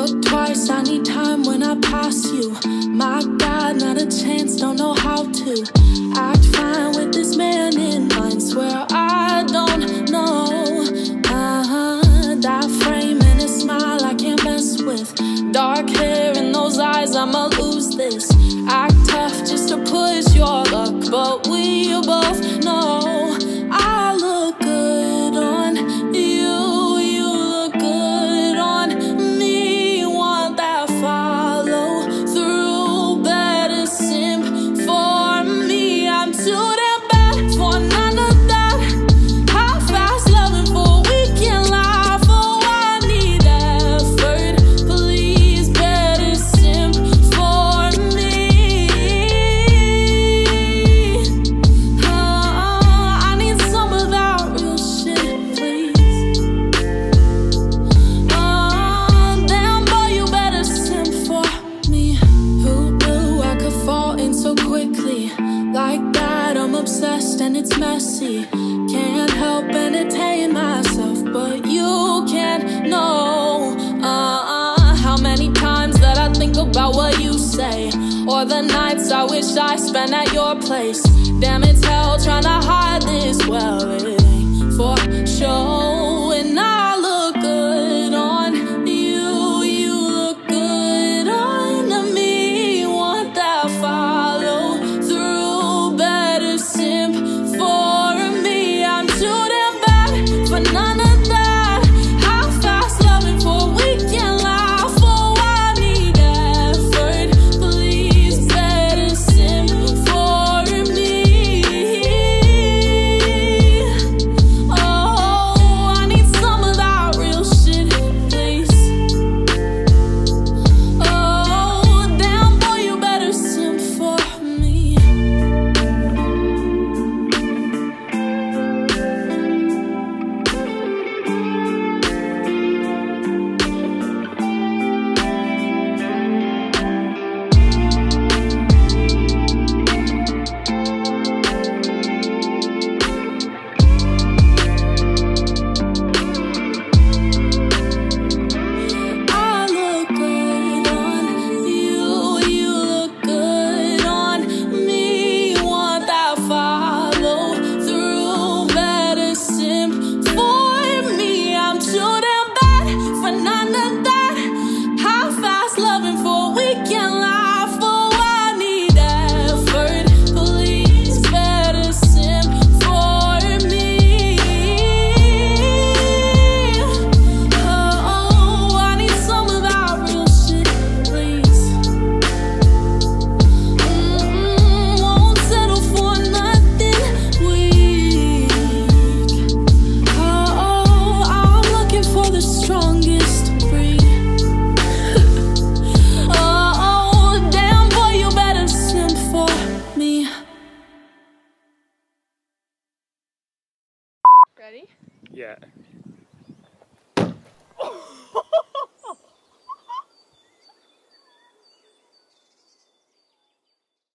Look twice, I need time when I pass you. My God, not a chance, don't know how to act fine with this man in mind. Swear I don't know. Uh-huh, that frame and his smile I can't mess with. Dark hair and those eyes, I'ma lose this. Act me. Who knew I could fall in so quickly? Like that, I'm obsessed and it's messy. Can't help entertain myself, but you can't know. Uh, how many times that I think about what you say, or the nights I wish I spent at your place. Damn, it's hell trying to hide this. Well, Ready? Yeah.